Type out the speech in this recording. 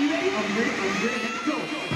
you ready? I'm ready. I'm ready. Go.